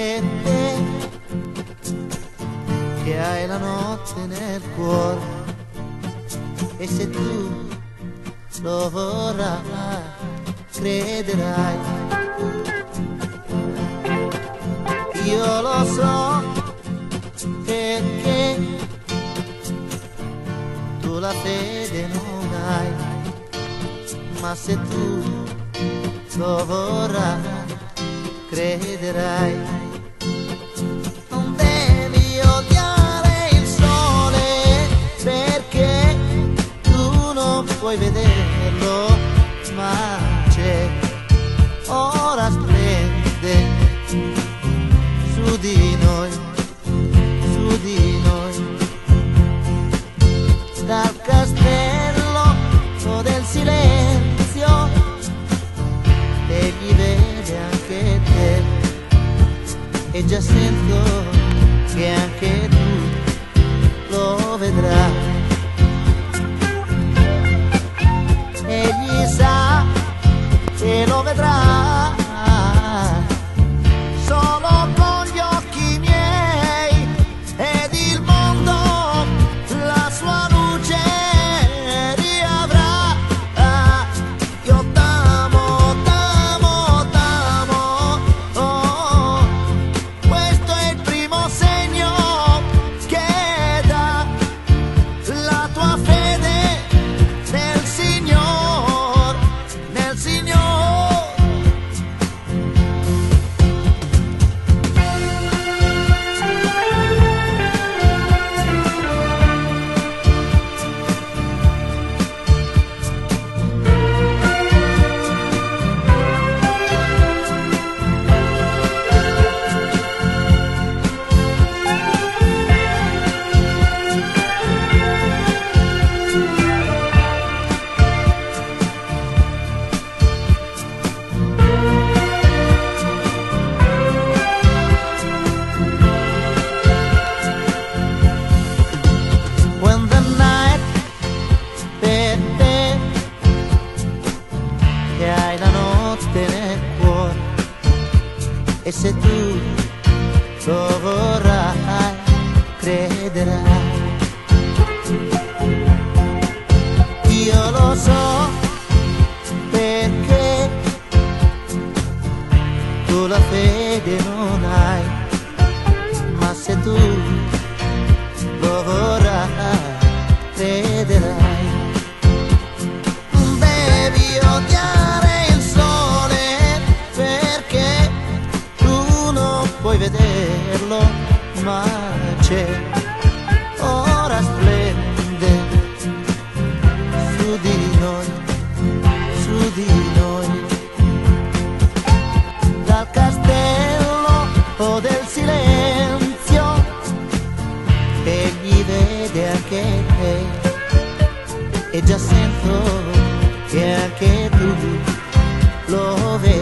the night per te che hai la notte nel cuore. E se tu lo vorrai crederai. Io lo so perché tu la fede non hai. Ma se tu lo vorrai crederai. C'è, ora splende su di noi, su di noi, dal castello del silenzio, egli vede anche te e già sento che anche tu lo vedrai. Che lo vedrà e se tu lo vorrai crederai. Io lo so perché tu la fede non hai ma se tu ella se entró, que tú lo ves.